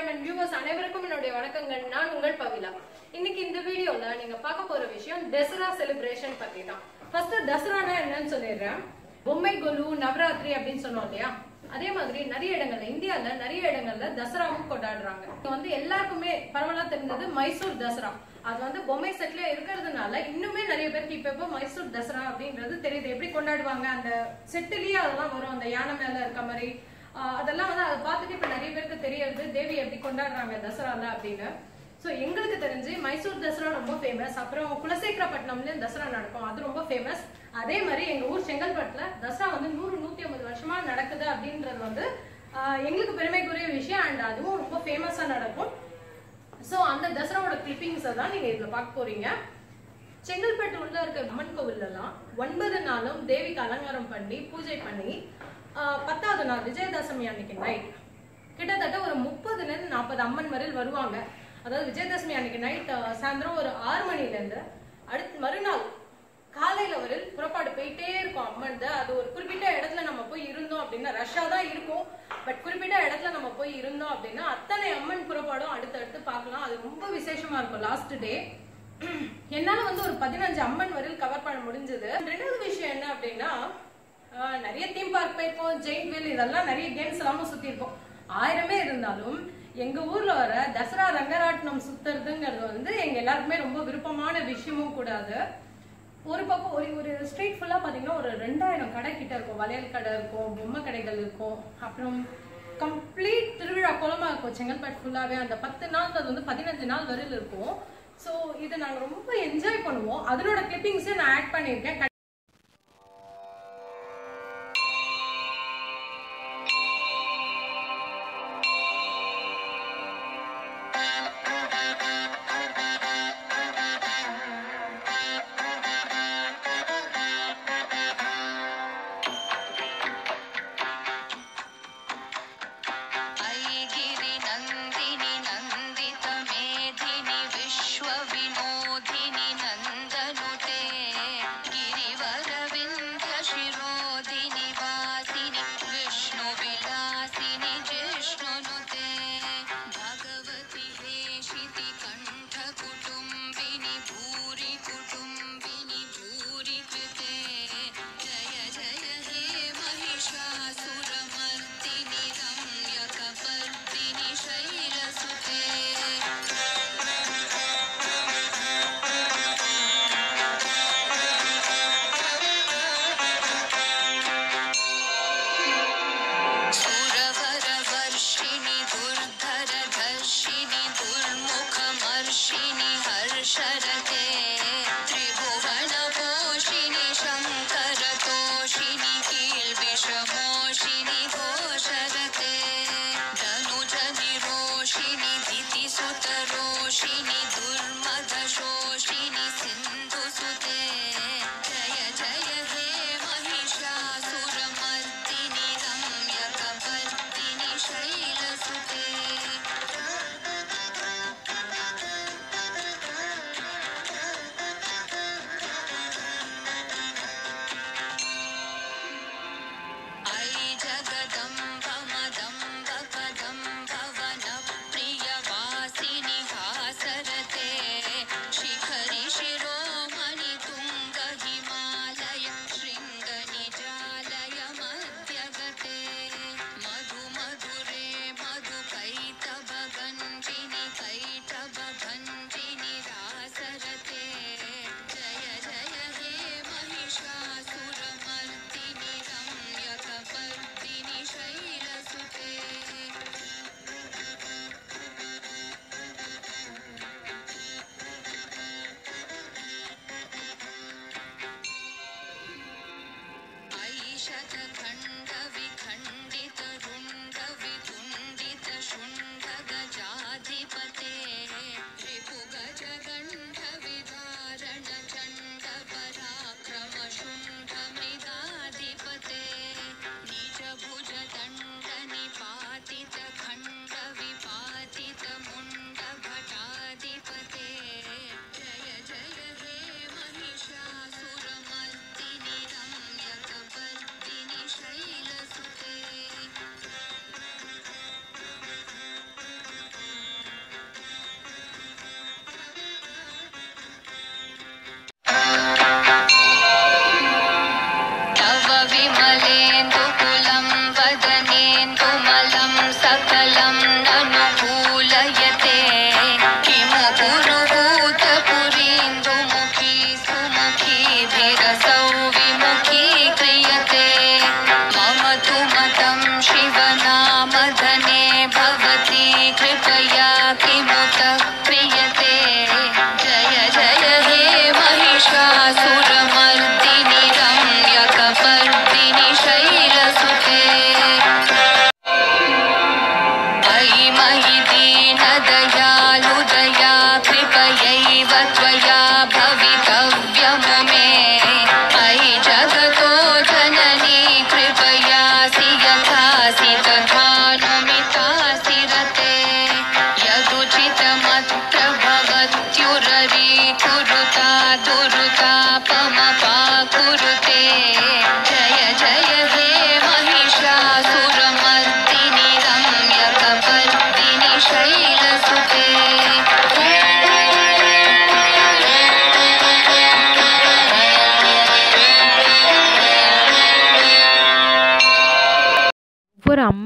Instagram and viewers அனைவருக்கும் என்னுடைய வணக்கங்கள். நான் உங்கள் பவிலா. இன்னைக்கு இந்த வீடியோல நீங்க பார்க்க போற விஷயம் தசரா செலிப்ரேஷன் பத்தி தான் ஃபர்ஸ்ட் தசரானா என்னன்னு சொல்லிடுறேன். பொம்மை கொலு நவராத்திரி அப்படின்னு சொன்னோம் இல்லையா? அதே மாதிரி நிறைய இடங்கள்ல இந்தியால நிறைய இடங்கள்ல தசராவும் கொண்டாடுறாங்க. இப்போ வந்து எல்லாருக்குமே பரவலா தெரிஞ்சது மைசூர் தசரா. அது வந்து பொம்மை செட்ல இருக்கிறதுனால இன்னுமே நிறைய பேருக்கு இப்ப இப்போ மைசூர் தசரா அப்படின்றது தெரியுது. எப்படி கொண்டாடுவாங்க? அந்த செட்டுலயே அதெல்லாம் வரும். அந்த யானை மேல இருக்க மாதிரி அதெல்லாம் வந்து அதை பார்த்துட்டு இப்ப நிறைய பேருக்கு தெரியறது தேவி எப்படி கொண்டாடுறாங்க தசரால? அப்படின்னு. சோ எங்களுக்கு தெரிஞ்சு மைசூர் தசரா ரொம்ப ஃபேமஸ் அப்புறம் குலசேகரப்பட்டினம்லயும் தசரா நடக்கும். அது ரொம்ப ஃபேமஸ் அதே மாதிரி எங்க ஊர் செங்கல்பட்டுல தசரா வந்து நூறு நூத்தி ஐம்பது வருஷமா நடக்குது அப்படின்றது வந்து ஆஹ் எங்களுக்கு பெருமைக்குரிய விஷயம். அண்ட் அதுவும் ரொம்ப ஃபேமஸா நடக்கும். சோ அந்த தசராவோட கிளிப்பிங்ஸை தான் நீங்க இதுல பார்க்க போறீங்க. செங்கல்பட்டு உள்ள இருக்க அம்மன் கோவில் எல்லாம் ஒன்பது நாளும் தேவிக்கு அலங்காரம் பண்ணி பூஜை பண்ணி பத்தாவது நாள் விஜயதசமி அன்னைக்கு நைட் கிட்டத்தட்ட ஒரு முப்பதுலேருந்து நாற்பது அம்மன் வரையில் வருவாங்க. அதாவது விஜயதசமி அன்னைக்கு நைட் சாயந்தரம் ஒரு ஆறு மணிலேருந்து அடுத்து மறுநாள் காலையில வரையில் புறப்பாடு போயிட்டே இருக்கும் அம்மன் அது ஒரு குறிப்பிட்ட இடத்துல நம்ம போய் இருந்தோம் அப்படின்னா ரஷ்ஷா தான் இருக்கும். பட் குறிப்பிட்ட இடத்துல நம்ம போய் இருந்தோம் அப்படின்னா அத்தனை அம்மன் புறப்பாடும் அடுத்தடுத்து பார்க்கலாம். அது ரொம்ப விசேஷமா இருக்கும் லாஸ்ட் டே என்னால வந்து ஒரு பதினஞ்சு அம்மன் வரையில் கவர் பண்ண முடிஞ்சது. ரெண்டாவது விஷயம் என்ன அப்படின்னா நிறைய தீம் பார்க் போயிருக்கோம் ஜெயின் வீல் இதெல்லாம் நிறைய கேம்ஸ் எல்லாமும் சுத்தி இருக்கும் ஆயிரமே இருந்தாலும் எங்க ஊர்ல வர தசரா ரங்கராட்டினம் சுத்துறதுங்கிறது வந்து எங்க எல்லாருக்குமே ரொம்ப விருப்பமான விஷயமும் கூடாது. ஒரு பக்கம் ஒரு ஒரு ஸ்ட்ரீட் ஃபுல்லா பாத்தீங்கன்னா ஒரு ரெண்டாயிரம் கடை கிட்ட இருக்கும். வளையல் கடை இருக்கும் பொம்மை கடைகள் இருக்கும். அப்புறம் கம்ப்ளீட் திருவிழா கோலமா இருக்கும். செங்கல்பட்டு ஃபுல்லாவே அந்த பத்து நாள் அது வந்து பதினஞ்சு நாள் வரையில் இருக்கும். ஸோ இதை நாங்கள் ரொம்ப என்ஜாய் பண்ணுவோம். அதனோட கிளிப்பிங்ஸை நான் ஆட் பண்ணியிருக்கேன். सुतरोषिणि दुर्मदशोषिणि सिन्धु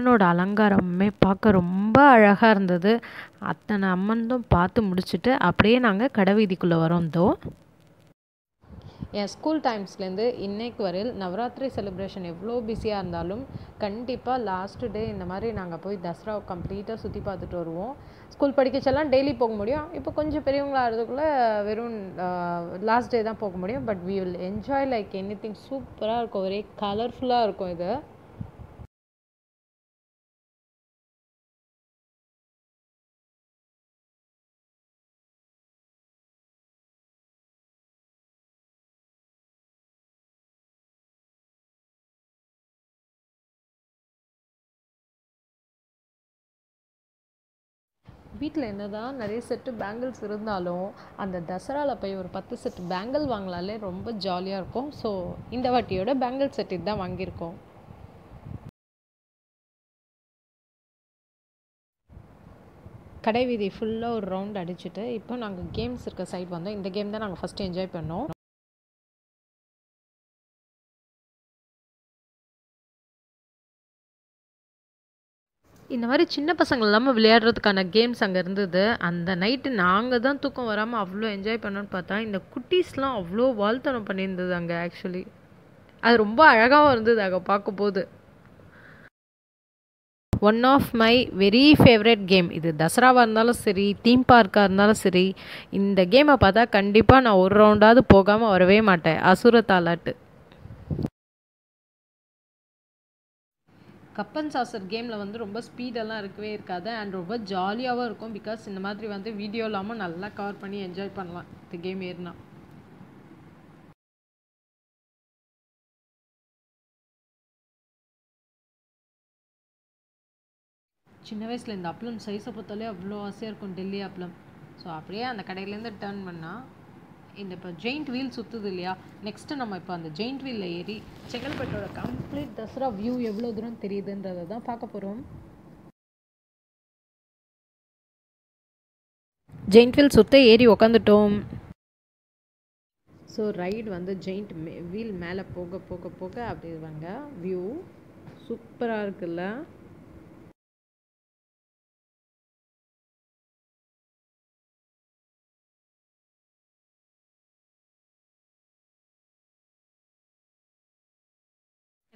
அம்மனோட அலங்காரமுமே பார்க்க ரொம்ப அழகாக இருந்தது. அத்தனை அம்மனும் பார்த்து முடிச்சுட்டு அப்படியே நாங்கள் கடைவீதிக்குள்ளே வரோந்தோம் என் ஸ்கூல் டைம்ஸ்லேருந்து இன்னைக்கு வரையில் நவராத்திரி செலிப்ரேஷன் எவ்வளோ பிஸியாக இருந்தாலும் கண்டிப்பாக லாஸ்ட் டே இந்த மாதிரி நாங்கள் போய் தசராவை கம்ப்ளீட்டாக சுற்றி பார்த்துட்டு வருவோம். ஸ்கூல் படிக்கச்செல்லாம் டெய்லி போக முடியும். இப்போ கொஞ்சம் பெரியவங்களாக ஆகிறதுக்குள்ளே வெறும் லாஸ்ட் டே தான் போக முடியும். But we will enjoy like anything சூப்பராக இருக்கும். ஒரே கலர்ஃபுல்லாக இருக்கும் இது. வீட்டில் என்ன தான் நிறைய செட்டு பேங்கிள்ஸ் இருந்தாலும் அந்த தசராவில் போய் ஒரு பத்து செட்டு பேங்கிள் வாங்கினாலே ரொம்ப ஜாலியாக இருக்கும். ஸோ இந்த வாட்டியோட பேங்கிள் செட் இதுதான் வாங்கியிருக்கோம். கடை வீதி ஃபுல்லாக ஒரு ரவுண்ட் அடிச்சுட்டு இப்போ நாங்கள் கேம்ஸ் இருக்க சைட் வந்தோம். இந்த கேம் தான் நாங்கள் ஃபஸ்ட்டு என்ஜாய் பண்ணோம். இந்த மாதிரி சின்ன பசங்க இல்லாமல் விளையாடுறதுக்கான கேம்ஸ் அங்கே இருந்தது. அந்த நைட்டு நாங்கள் தான் தூக்கம் வராமல் அவ்வளோ என்ஜாய் பண்ணோன்னு பார்த்தா இந்த குட்டீஸ்லாம் அவ்வளோ வாழ்த்தனம் பண்ணியிருந்தது அங்கே ஆக்சுவலி அது ரொம்ப அழகாகவும் இருந்தது அங்கே பார்க்கும்போது. One of my very favourite game இது தசராவாக இருந்தாலும் சரி தீம் பார்க்காக இருந்தாலும் சரி இந்த கேமை பார்த்தா கண்டிப்பாக நான் ஒரு ரவுண்டாவது போகாமல் வரவே மாட்டேன். அசுர தாலாட்டு கப்பன் சாசர் கேமில் வந்து ரொம்ப ஸ்பீடெல்லாம் இருக்கவே இருக்காது. அண்ட் ரொம்ப ஜாலியாகவும் இருக்கும். பிகாஸ் இந்த மாதிரி வந்து வீடியோ இல்லாமல் நல்லா கவர் பண்ணி என்ஜாய் பண்ணலாம். இந்த கேம் ஏறினா. சின்ன வயசில் இந்த அப்பளம் சைஸை பார்த்தாலே அவ்வளோ ஆசையாக இருக்கும். டெல்லி அப்பளம் ஸோ அப்படியே அந்த கடையிலேருந்து டேர்ன் பண்ணால் இந்த இப்போ ஜெயிண்ட் வீல் சுற்றுது இல்லையா? நெக்ஸ்ட்டு நம்ம இப்போ அந்த ஜெயிண்ட் வீலில் ஏறி செங்கல்பட்டோட கம்ப்ளீட் தசரா வியூ எவ்வளோ தூரம் தெரியுதுன்றதை தான் பார்க்க போகிறோம் ஜெயிண்ட் வீல் சுத்த ஏறி உக்காந்துட்டோம். ஸோ ரைடு வந்து ஜெயிண்ட் வீல் மேலே போக போக போக அப்படி வாங்க. வியூ சூப்பராக இருக்குல்ல?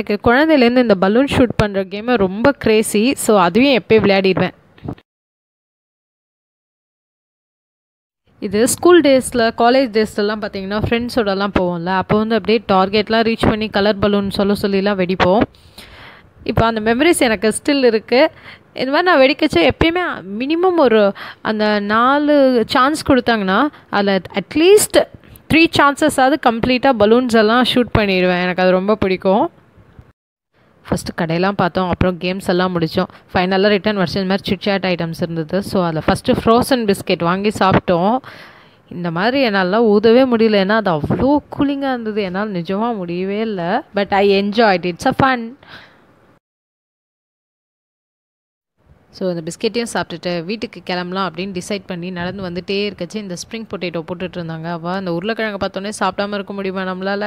எனக்கு குழந்தையிலேருந்து இந்த பலூன் ஷூட் பண்ணுற கேமை ரொம்ப கிரேசி ஸோ அதுவும் எப்போயும் விளையாடிடுவேன். இது ஸ்கூல் டேஸில் காலேஜ் டேஸ்லலாம் பார்த்தீங்கன்னா ஃப்ரெண்ட்ஸோடலாம் போவோம்ல. அப்போ வந்து அப்படியே டார்கெட்லாம் ரீச் பண்ணி கலர் பலூன் சொல்ல சொல்லிலாம் வெடிப்போம். இப்போ அந்த மெமரிஸ் எனக்கு ஸ்டில் இருக்குது இது மாதிரி நான் வெடிக்கச்ச எப்பயுமே மினிமம் ஒரு அந்த நாலு சான்ஸ் கொடுத்தாங்கன்னா அதில் அட்லீஸ்ட் த்ரீ சான்சஸாவது கம்ப்ளீட்டாக பலூன்ஸ் எல்லாம் ஷூட் பண்ணிடுவேன். எனக்கு அது ரொம்ப பிடிக்கும். ஃபஸ்ட்டு கடையெல்லாம் பார்த்தோம். அப்புறம் கேம்ஸ் எல்லாம் முடித்தோம் ஃபைனலாக ரிட்டர்ன் வருஷம் இந்த மாதிரி சிட்சாட் ஐட்டம்ஸ் இருந்தது. ஸோ அதில் ஃபஸ்ட்டு ஃப்ரோசன் பிஸ்கெட் வாங்கி சாப்பிட்டோம். இந்த மாதிரி என்னால் ஊதவே முடியல. ஏன்னா அது அவ்வளோ கூலிங்காக இருந்தது. என்னால் நிஜமாக முடியவே இல்லை. But I enjoyed it's a fun so இந்த பிஸ்கெட்டையும் சாப்பிட்டுட்டு வீட்டுக்கு கிளம்பலாம் அப்படின்னு டிசைட் பண்ணி நடந்து வந்துட்டே இருக்கச்சு இந்த ஸ்ப்ரிங் பொட்டேட்டோ போட்டுட்டு இருந்தாங்க. அவள் அந்த உருளைக்கிழங்கு பார்த்தோன்னே சாப்பிடாம இருக்க முடியுமா நம்மளால்?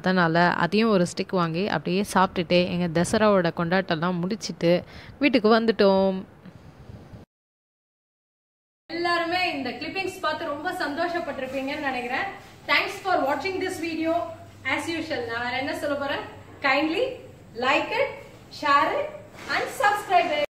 அதனால் அதையும் ஒரு ஸ்டிக் வாங்கி அப்படியே சாப்பிட்டுட்டு எங்கள் தசராவோட கொண்டாட்டம்லாம் முடிச்சுட்டு வீட்டுக்கு வந்துட்டோம். எல்லாருமே இந்த கிளிப்பிங்ஸ் பார்த்து ரொம்ப சந்தோஷப்பட்டிருப்பீங்கன்னு நினைக்கிறேன். தேங்க்ஸ் ஃபார் வாட்சிங் திஸ் வீடியோ ஆஸ் யூஷுவல் நான் வேற என்ன சொல்ல போறேன்? Kindly like it share it and subscribe